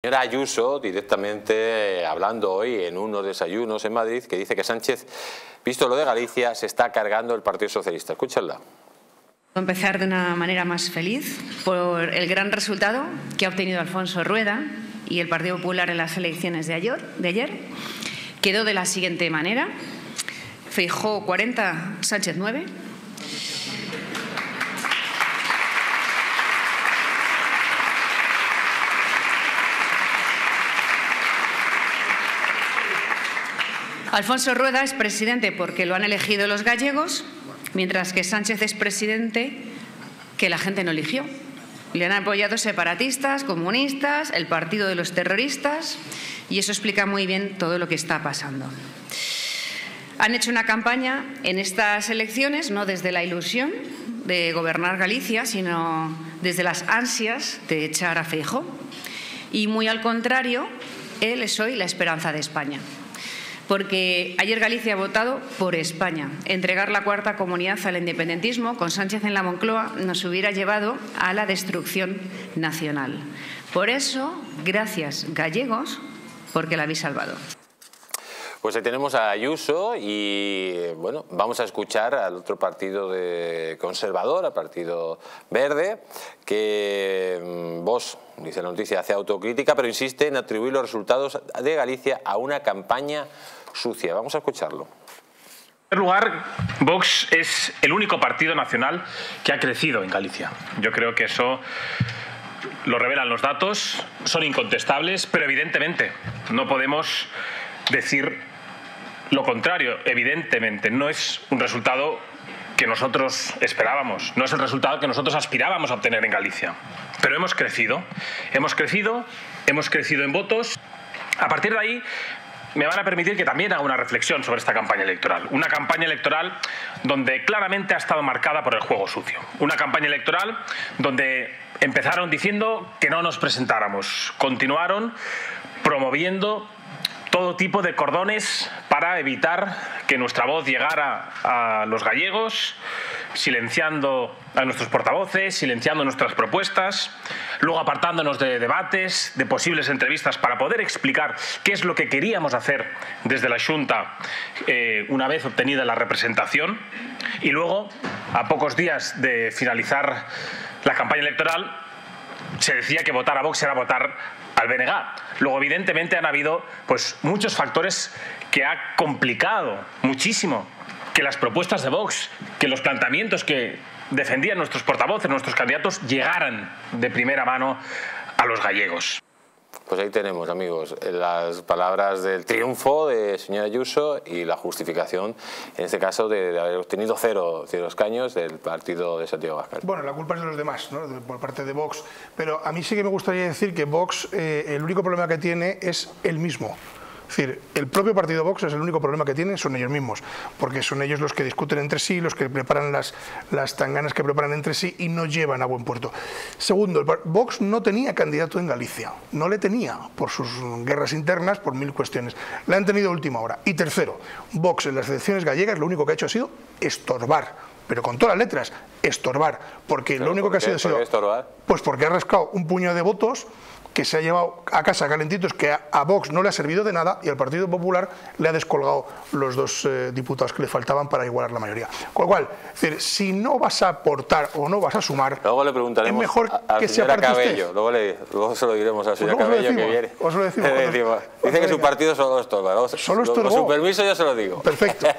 señora Ayuso, directamente hablando hoy en unos desayunos en Madrid, que dice que Sánchez, visto lo de Galicia, se está cargando el Partido Socialista. Escúchala. Empezar de una manera más feliz por el gran resultado que ha obtenido Alfonso Rueda y el Partido Popular en las elecciones de ayer. De ayer. Quedó de la siguiente manera. Feijó 40, Sánchez 9. Alfonso Rueda es presidente porque lo han elegido los gallegos, mientras que Sánchez es presidente que la gente no eligió. Le han apoyado separatistas, comunistas, el partido de los terroristas, y eso explica muy bien todo lo que está pasando. Han hecho una campaña en estas elecciones, no desde la ilusión de gobernar Galicia, sino desde las ansias de echar a Feijo. Y muy al contrario, él es hoy la esperanza de España porque ayer Galicia ha votado por España. Entregar la cuarta comunidad al independentismo con Sánchez en la Moncloa nos hubiera llevado a la destrucción nacional. Por eso, gracias gallegos, porque la habéis salvado. Pues ahí tenemos a Ayuso y bueno, vamos a escuchar al otro partido de conservador, al Partido Verde, que mm, vos, dice la noticia, hace autocrítica, pero insiste en atribuir los resultados de Galicia a una campaña sucia. Vamos a escucharlo. En primer lugar, Vox es el único partido nacional que ha crecido en Galicia. Yo creo que eso lo revelan los datos, son incontestables, pero evidentemente no podemos decir lo contrario. Evidentemente no es un resultado que nosotros esperábamos, no es el resultado que nosotros aspirábamos a obtener en Galicia. Pero hemos crecido, hemos crecido, hemos crecido en votos. A partir de ahí me van a permitir que también haga una reflexión sobre esta campaña electoral. Una campaña electoral donde claramente ha estado marcada por el juego sucio. Una campaña electoral donde empezaron diciendo que no nos presentáramos. Continuaron promoviendo todo tipo de cordones para evitar que nuestra voz llegara a los gallegos, silenciando a nuestros portavoces, silenciando nuestras propuestas, luego apartándonos de debates, de posibles entrevistas para poder explicar qué es lo que queríamos hacer desde la Junta eh, una vez obtenida la representación y luego, a pocos días de finalizar la campaña electoral, se decía que votar a Vox era votar al BNG. Luego, evidentemente, han habido pues, muchos factores que ha complicado muchísimo que las propuestas de Vox, que los planteamientos que defendían nuestros portavoces, nuestros candidatos, llegaran de primera mano a los gallegos. Pues ahí tenemos, amigos, las palabras del triunfo de señora Ayuso y la justificación, en este caso, de, haber obtenido cero, cero escaños del partido de Santiago Vázquez. Bueno, la culpa es de los demás, ¿no? por parte de Vox. Pero a mí sí que me gustaría decir que Vox, eh, el único problema que tiene es el mismo. Es decir, el propio partido Vox es el único problema que tiene, son ellos mismos, porque son ellos los que discuten entre sí, los que preparan las, las tanganas que preparan entre sí y no llevan a buen puerto. Segundo, Vox no tenía candidato en Galicia, no le tenía por sus guerras internas, por mil cuestiones. La han tenido a última hora. Y tercero, Vox en las elecciones gallegas lo único que ha hecho ha sido estorbar pero con todas las letras, estorbar, porque lo único que ha sido... ¿Por qué estorbar? Pues porque ha rascado un puño de votos que se ha llevado a casa calentitos, que a, Vox no le ha servido de nada y al Partido Popular le ha descolgado los dos eh, diputados que le faltaban para igualar la mayoría. Con lo cual, decir, si no vas a aportar o no vas a sumar, luego le preguntaremos es mejor a, que se aparte Cabello, luego, le, luego, se lo diremos a la señora pues Cabello que viene. Os lo decimos, Dice que su partido solo estorba. Solo Con su permiso yo se lo digo. Perfecto.